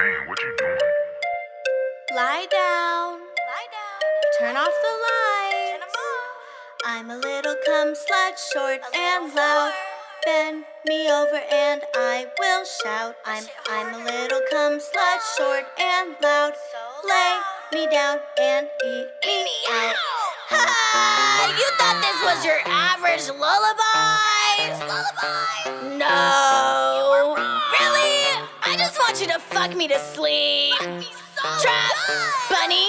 Bam, what you doing? Lie down. Lie down. Turn off the lights. Off. I'm a little cum slut, short a and loud. Four. Bend me over and I will shout. I'm I'm a little cum slut, short and loud. Lay me down and eat me, out. Ha! You thought this was your average lullaby? Lullaby? No. Rock me to sleep. Trap Bunny.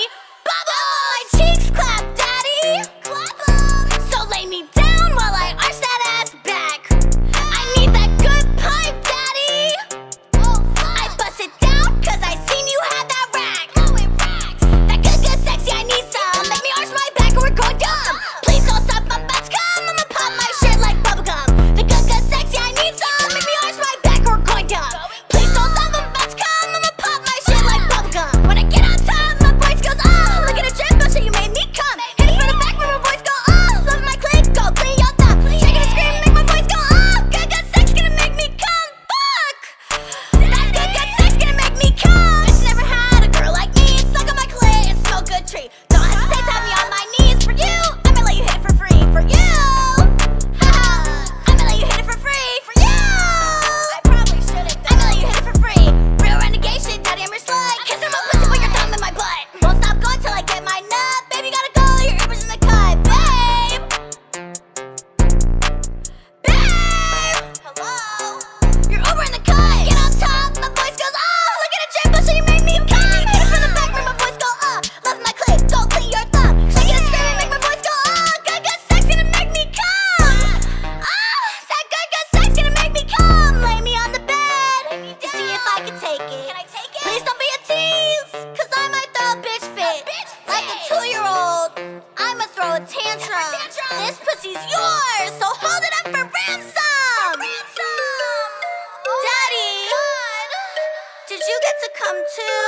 Can I take it? Please don't be a tease, cause I might throw a bitch fit. A bitch fit. Like a two-year-old, I'ma throw a tantrum. a tantrum. This pussy's yours, so hold it up for ransom. For ransom. Oh Daddy, did you get to come too?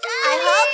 Daddy. I hope